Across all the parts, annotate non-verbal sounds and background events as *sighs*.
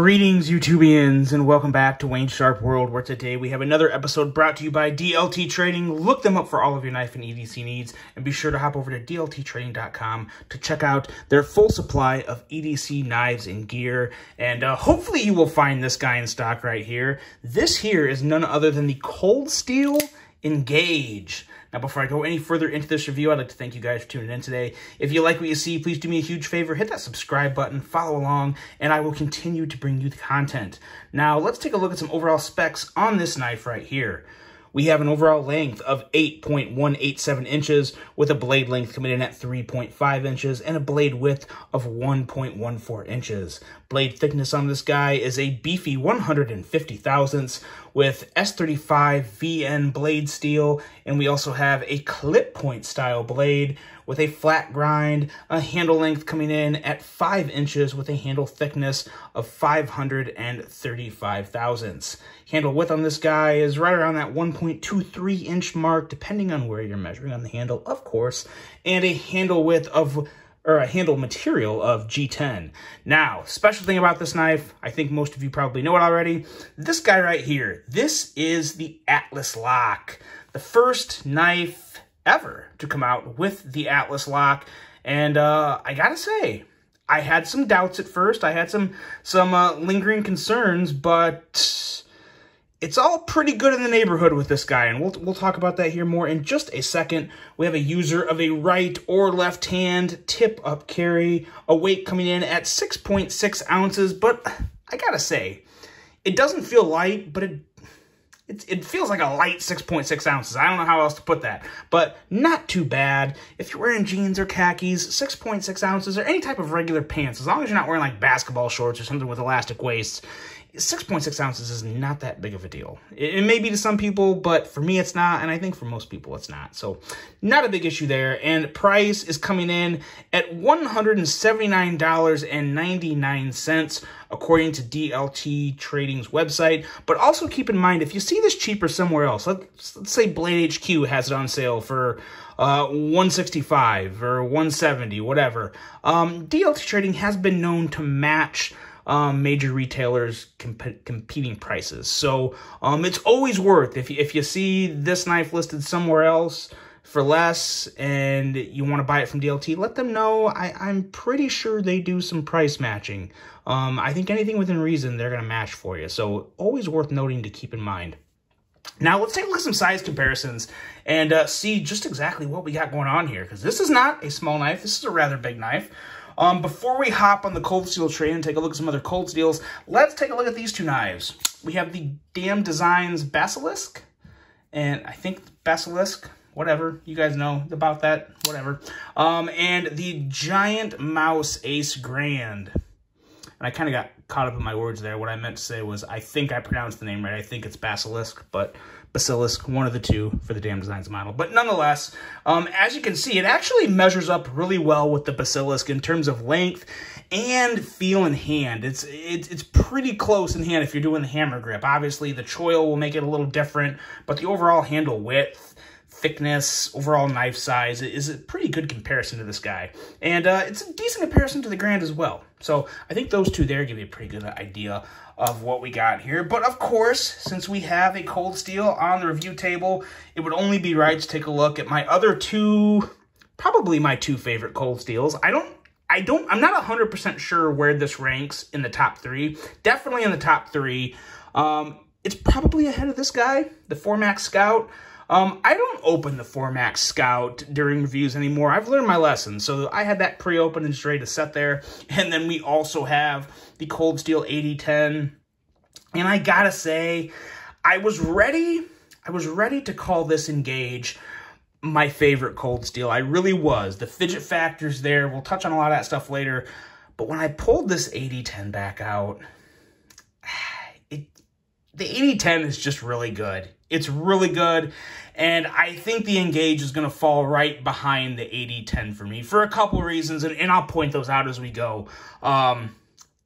Greetings, YouTubians, and welcome back to Wayne's Sharp World, where today we have another episode brought to you by DLT Trading. Look them up for all of your knife and EDC needs, and be sure to hop over to DLTTrading.com to check out their full supply of EDC knives and gear. And uh, hopefully you will find this guy in stock right here. This here is none other than the Cold Steel Engage. Now, before I go any further into this review, I'd like to thank you guys for tuning in today. If you like what you see, please do me a huge favor, hit that subscribe button, follow along, and I will continue to bring you the content. Now, let's take a look at some overall specs on this knife right here. We have an overall length of 8.187 inches with a blade length coming in at 3.5 inches and a blade width of 1.14 inches. Blade thickness on this guy is a beefy 150 thousandths with S35 VN blade steel, and we also have a clip point style blade with a flat grind, a handle length coming in at 5 inches with a handle thickness of 535 thousandths. Handle width on this guy is right around that 1.23 inch mark, depending on where you're measuring on the handle, of course, and a handle width of or a handle material of G10. Now, special thing about this knife, I think most of you probably know it already. This guy right here, this is the Atlas Lock, the first knife ever to come out with the Atlas Lock. And uh, I gotta say, I had some doubts at first. I had some some uh, lingering concerns, but it's all pretty good in the neighborhood with this guy, and we'll, we'll talk about that here more in just a second. We have a user of a right or left hand tip-up carry, a weight coming in at 6.6 ounces, but I gotta say, it doesn't feel light, but it it, it feels like a light 6.6 ounces. I don't know how else to put that, but not too bad. If you're wearing jeans or khakis, 6.6 ounces, or any type of regular pants, as long as you're not wearing like basketball shorts or something with elastic waists, 6.6 ounces is not that big of a deal. It, may be to some people, but for me it's not, and I think for most people it's not. So not a big issue there. And price is coming in at $179.99 according to DLT Trading's website. But also keep in mind, if you see this cheaper somewhere else, let's, let's say Blade HQ has it on sale for uh, 165 or 170, whatever. Um, DLT Trading has been known to match um, major retailers comp competing prices. So um, it's always worth, if if you see this knife listed somewhere else for less and you want to buy it from DLT, let them know. I, I'm pretty sure they do some price matching. Um, I think anything within reason, they're going to match for you. So always worth noting to keep in mind. Now, let's take a look at some size comparisons and uh, see just exactly what we got going on here. Because this is not a small knife. This is a rather big knife. Um, before we hop on the cold steel train and take a look at some other cold steels, let's take a look at these two knives. We have the Damned Designs Basilisk, and I think Basilisk, whatever, you guys know about that, whatever. Um, and the Giant Mouse Ace Grand. And I kind of got caught up in my words there. What I meant to say was, I think I pronounced the name right. I think it's Basilisk, but Basilisk, one of the two for the Damned Designs model. But nonetheless, um, as you can see, it actually measures up really well with the Basilisk in terms of length and feel in hand. It's, it's, it's pretty close in hand if you're doing the hammer grip. Obviously, the choil will make it a little different, but the overall handle width, thickness, overall knife size is a pretty good comparison to this guy. And uh, it's a decent comparison to the Grand as well. So I think those two there give you a pretty good idea of what we got here. But of course, since we have a cold steel on the review table, it would only be right to take a look at my other two, probably my two favorite cold steels. I don't I don't, I'm not 100% sure where this ranks in the top three. Definitely in the top three. Um, it's probably ahead of this guy, the 4-Max Scout. Um, I don't open the 4-Max Scout during reviews anymore. I've learned my lesson. So I had that pre-open and just straight to set there. And then we also have the Cold Steel AD10. And I gotta say, I was ready, I was ready to call this Engage my favorite Cold Steel. I really was. The fidget factor's there. We'll touch on a lot of that stuff later. But when I pulled this AD10 back out, *sighs* it the AD10 is just really good. It's really good. And I think the Engage is going to fall right behind the AD10 for me for a couple reasons. And, and, I'll point those out as we go. Um,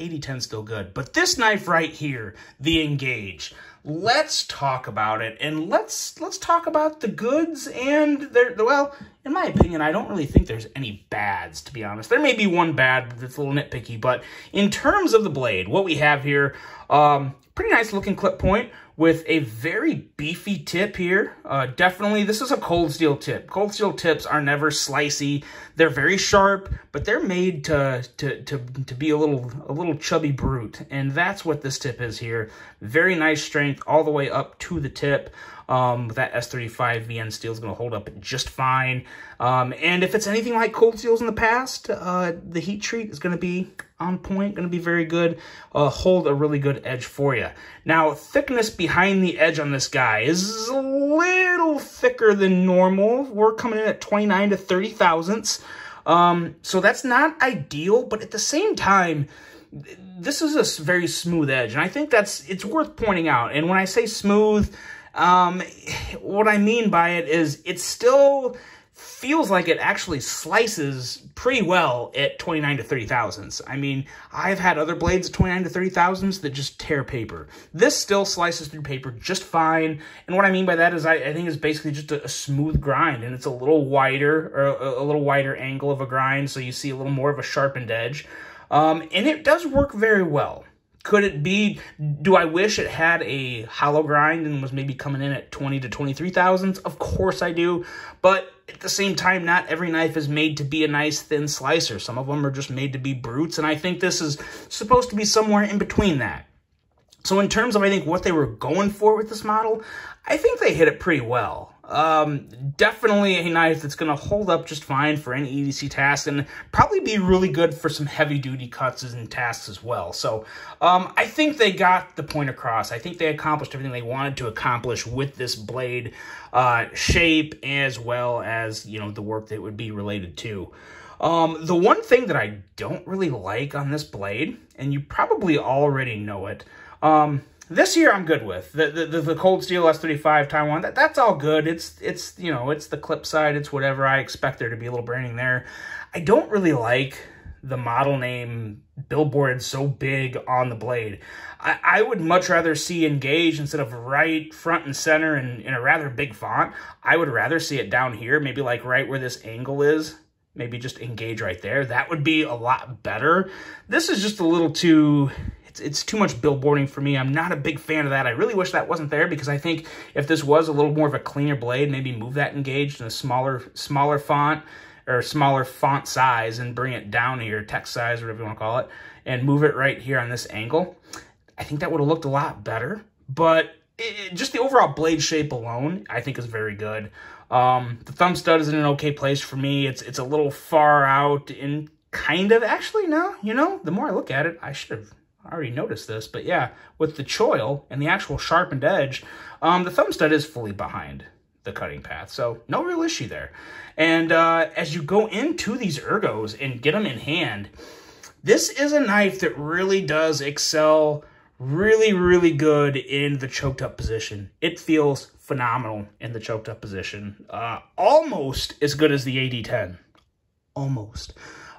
AD10 still good. But this knife right here, the Engage, let's talk about it and let's let's talk about the goods and there well in my opinion i don't really think there's any bads to be honest there may be one bad that's a little nitpicky but in terms of the blade what we have here um pretty nice looking clip point with a very beefy tip here. Uh, definitely, this is a cold steel tip. Cold steel tips are never slicey. They're very sharp, but they're made to, to, to, to be a little, a little chubby brute. And that's what this tip is here. Very nice strength all the way up to the tip. Um, that S35 VN steel is going to hold up just fine. Um, and if it's anything like cold steels in the past, uh, the heat treat is going to be on point, going to be very good, uh, hold a really good edge for you. Now, thickness behind the edge on this guy is a little thicker than normal. We're coming in at 29 to 30 thousandths. Um, so that's not ideal, but at the same time, this is a very smooth edge, and I think that's it's worth pointing out. And when I say smooth, um, what I mean by it is it still feels like it actually slices pretty well at 29 to 30 thousandths. I mean, I've had other blades at 29 to 30 thousandths that just tear paper. This still slices through paper just fine. And what I mean by that is I, I think it's basically just a, a, smooth grind and it's a little wider or a, a, little wider angle of a grind. So you see a little more of a sharpened edge. Um, and it does work very well. Could it be, do I wish it had a hollow grind and was maybe coming in at 20 to 23 thousandths? Of course I do. But at the same time, not every knife is made to be a nice thin slicer. Some of them are just made to be brutes. And I think this is supposed to be somewhere in between that. So in terms of, I think, what they were going for with this model, I think they hit it pretty well. Um, definitely a knife that's going to hold up just fine for any EDC task and probably be really good for some heavy duty cuts and tasks as well. So um, I think they got the point across. I think they accomplished everything they wanted to accomplish with this blade uh, shape as well as, you know, the work that would be related to. Um, the one thing that I don't really like on this blade, and you probably already know it, um, this year I'm good with the the, the cold steel S35 Taiwan. That that's all good. It's it's you know it's the clip side. It's whatever I expect there to be a little branding there. I don't really like the model name billboard so big on the blade. I, I would much rather see engage instead of right front and center in, in a rather big font. I would rather see it down here, maybe like right where this angle is. Maybe just engage right there. That would be a lot better. This is just a little too it's, too much billboarding for me. I'm not a big fan of that. I really wish that wasn't there because I think if this was a little more of a cleaner blade, maybe move that engaged in a smaller, smaller font or smaller font size and bring it down here, text size, whatever you want to call it, and move it right here on this angle. I think that would have looked a lot better, but it, just the overall blade shape alone, I think is very good. Um, the thumb stud is in an okay place for me. It's it's a little far out in kind of, actually, no, you know, the more I look at it, I should have I already noticed this, but yeah, with the choil and the actual sharpened edge, um, the thumb stud is fully behind the cutting path, so no real issue there. And uh, as you go into these ergos and get them in hand, this is a knife that really does excel really, really good in the choked up position. It feels phenomenal in the choked up position. Uh, almost as good as the AD10. Almost.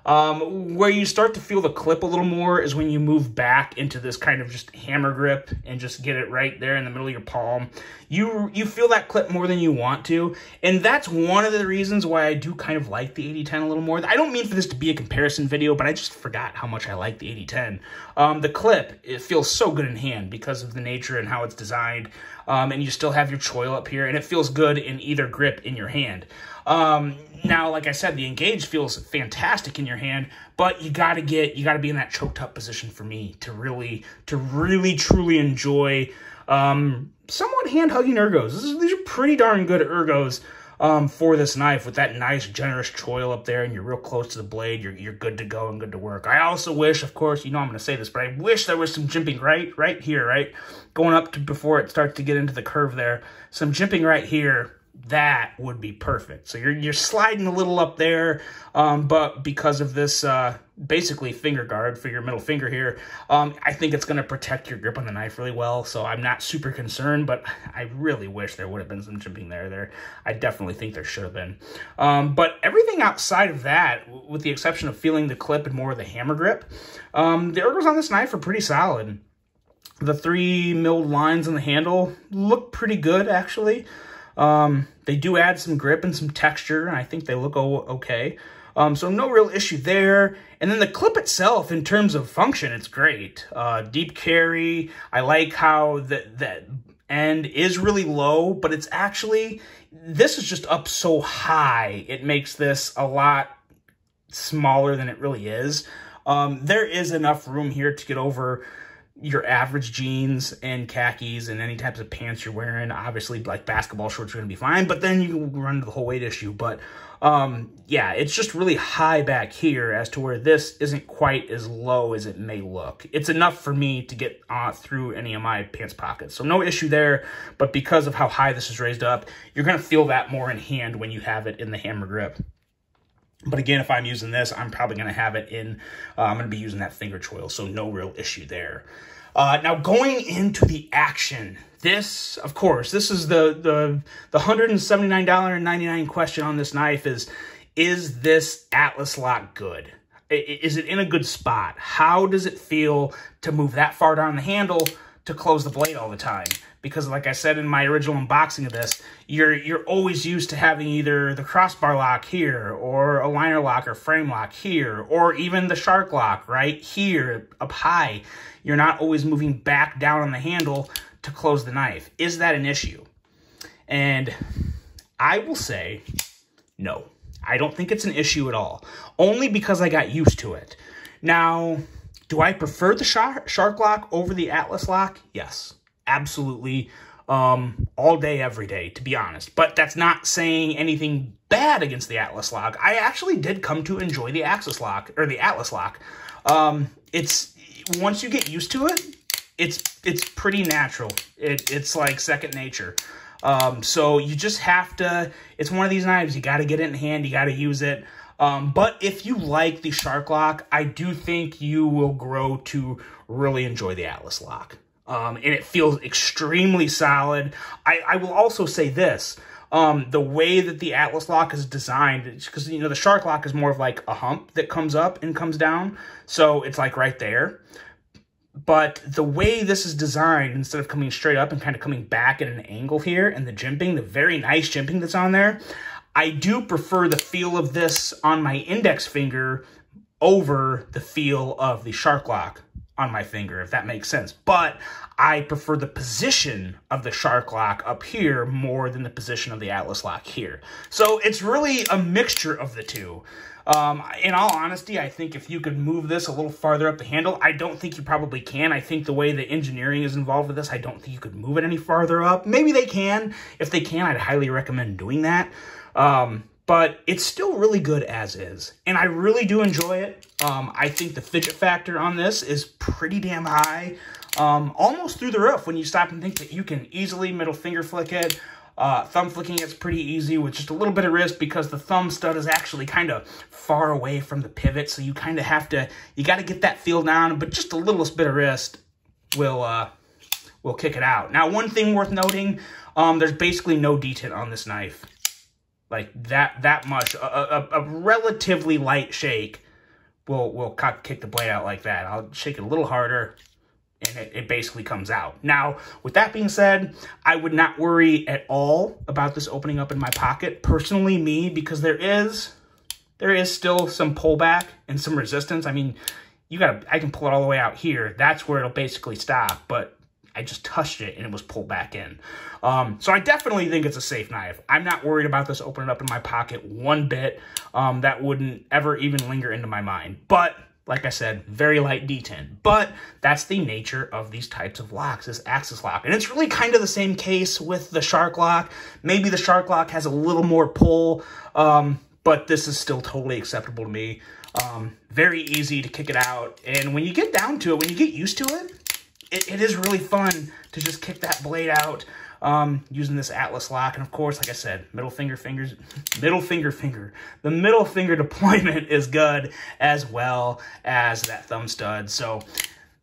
Um, where you start to feel the clip a little more is when you move back into this kind of just hammer grip and just get it right there in the middle of your palm. You you feel that clip more than you want to, and that's one of the reasons why I do kind of like the AD10 a little more. I don't mean for this to be a comparison video, but I just forgot how much I like the AD10. Um, the clip, it feels so good in hand because of the nature and how it's designed, um, and you still have your choil up here, and it feels good in either grip in your hand. Um, now, like I said, the engage feels fantastic in your hand, but you gotta get, you gotta be in that choked up position for me to really, to really truly enjoy, um, somewhat hand hugging ergos. Is, these are pretty darn good ergos, um, for this knife with that nice generous choil up there and you're real close to the blade. You're, you're good to go and good to work. I also wish, of course, you know I'm going to say this, but I wish there was some jimping right, right here, right? Going up to before it starts to get into the curve there. Some jimping right here that would be perfect. So you're you're sliding a little up there, um, but because of this uh, basically finger guard for your middle finger here. Um, I think it's going to protect your grip on the knife really well, so I'm not super concerned, but I really wish there would have been some jimping there. There, I definitely think there should have been. Um, but everything outside of that, with the exception of feeling the clip and more of the hammer grip, um, the ergos on this knife are pretty solid. The three milled lines on the handle look pretty good, actually. Um, they do add some grip and some texture, and I think they look okay. Um, so no real issue there. And then the clip itself, in terms of function, it's great. Uh, deep carry. I like how that that end is really low, but it's actually this is just up so high. It makes this a lot smaller than it really is. Um, there is enough room here to get over your average jeans and khakis and any types of pants you're wearing. Obviously, like basketball shorts are going to be fine, but then you run into the whole weight issue. But um, yeah, it's just really high back here as to where this isn't quite as low as it may look. It's enough for me to get uh, through any of my pants pockets. So no issue there, but because of how high this is raised up, you're going to feel that more in hand when you have it in the hammer grip. But again, if I'm using this, I'm probably going to have it in, uh, I'm going to be using that finger choil, so no real issue there. Uh, now, going into the action, this, of course, this is the, the, the $179.99 question on this knife is, is this Atlas lock good? Is it in a good spot? How does it feel to move that far down the handle to close the blade all the time? because like I said in my original unboxing of this, you're you're always used to having either the crossbar lock here or a liner lock or frame lock here or even the shark lock right here up high. You're not always moving back down on the handle to close the knife. Is that an issue? And I will say no. I don't think it's an issue at all. Only because I got used to it. Now, do I prefer the shark lock over the Atlas lock? Yes absolutely um, all day, every day, to be honest. But that's not saying anything bad against the Atlas lock. I actually did come to enjoy the Axis lock, or the Atlas lock. Um, it's, once you get used to it, it's, it's pretty natural. It, it's like second nature. Um, so you just have to, it's one of these knives, you got to get it in hand, you got to use it. Um, but if you like the Shark Lock, I do think you will grow to really enjoy the Atlas Lock um, and it feels extremely solid. I, I will also say this. Um, the way that the Atlas lock is designed, because, you know, the Shark lock is more of like a hump that comes up and comes down. So it's like right there. But the way this is designed, instead of coming straight up and kind of coming back at an angle here, and the jimping, the very nice jimping that's on there, I do prefer the feel of this on my index finger over the feel of the Shark lock on my finger, if that makes sense. But I prefer the position of the Shark Lock up here more than the position of the Atlas Lock here. So it's really a mixture of the two. Um, in all honesty, I think if you could move this a little farther up the handle, I don't think you probably can. I think the way the engineering is involved with this, I don't think you could move it any farther up. Maybe they can. If they can, I'd highly recommend doing that. Um, but it's still really good as is. And I really do enjoy it. Um, I think the fidget factor on this is pretty damn high, um, almost through the roof when you stop and think that you can easily middle finger flick it. Uh, thumb flicking it's pretty easy with just a little bit of risk because the thumb stud is actually kind of far away from the pivot. So you kind of have to, you got to get that feel down, but just a littlest bit of wrist will, uh, will kick it out. Now, one thing worth noting, um, there's basically no detent on this knife like that that much a, a, a, relatively light shake will will kick the blade out like that i'll shake it a little harder and it, it basically comes out now with that being said i would not worry at all about this opening up in my pocket personally me because there is there is still some pullback and some resistance i mean you gotta i can pull it all the way out here that's where it'll basically stop but I just touched it and it was pulled back in. Um, so I definitely think it's a safe knife. I'm not worried about this opening up in my pocket one bit. Um, that wouldn't ever even linger into my mind. But like I said, very light detent. But that's the nature of these types of locks, this axis lock. And it's really kind of the same case with the shark lock. Maybe the shark lock has a little more pull, um, but this is still totally acceptable to me. Um, very easy to kick it out. And when you get down to it, when you get used to it, it, it is really fun to just kick that blade out. Um, using this Atlas lock. And of course, like I said, middle finger fingers, middle finger finger. The middle finger *laughs* deployment is good as well as that thumb stud. So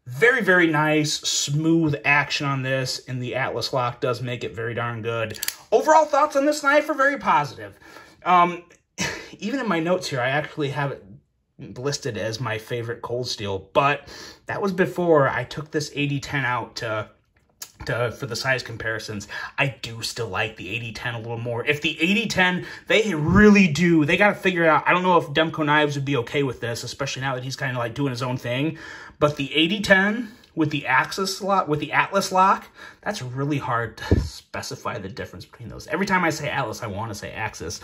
very, very nice, smooth action on this, and the Atlas lock does make it very darn good. Overall thoughts on this knife are very positive. Um, *laughs* even in my notes here, I actually have it listed as my favorite cold steel, but that was before I took this AD10 out to to, for the size comparisons, I do still like the AD10 a little more. If the AD10, they really do, they got to figure it out. I don't know if Demko Knives would be okay with this, especially now that he's kind of like doing his own thing. But the AD10 with the Axis lock, with the Atlas lock, that's really hard to specify the difference between those. Every time I say Atlas, I want to say Axis.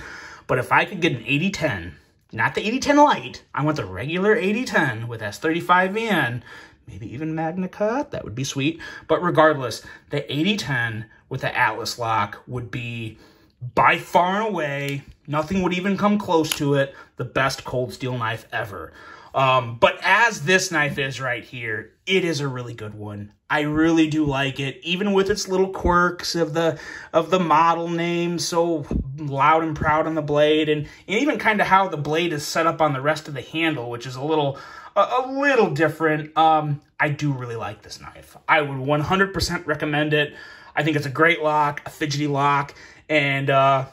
But if I could get an AD10, not the AD10 Lite, I want the regular AD10 with S35VN, maybe even Magna Cut, that would be sweet. But regardless, the AD10 with the Atlas lock would be by far and away, nothing would even come close to it, the best cold steel knife ever. Um, but as this knife is right here, it is a really good one. I really do like it, even with its little quirks of the of the model name, so loud and proud on the blade, and, and even kind of how the blade is set up on the rest of the handle, which is a little a, a little different. Um, I do really like this knife. I would 100% recommend it. I think it's a great lock, a fidgety lock, and uh,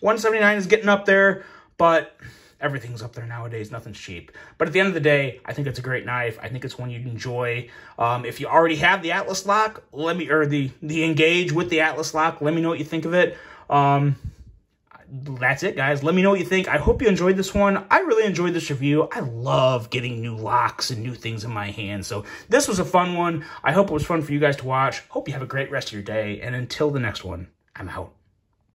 179 is getting up there, but everything's up there nowadays. Nothing's cheap. But at the end of the day, I think it's a great knife. I think it's one you'd enjoy. Um, if you already have the Atlas lock, let me, or the, the Engage with the Atlas lock, let me know what you think of it. Um, that's it, guys. Let me know what you think. I hope you enjoyed this one. I really enjoyed this review. I love getting new locks and new things in my hands. So this was a fun one. I hope it was fun for you guys to watch. Hope you have a great rest of your day. And until the next one, I'm out.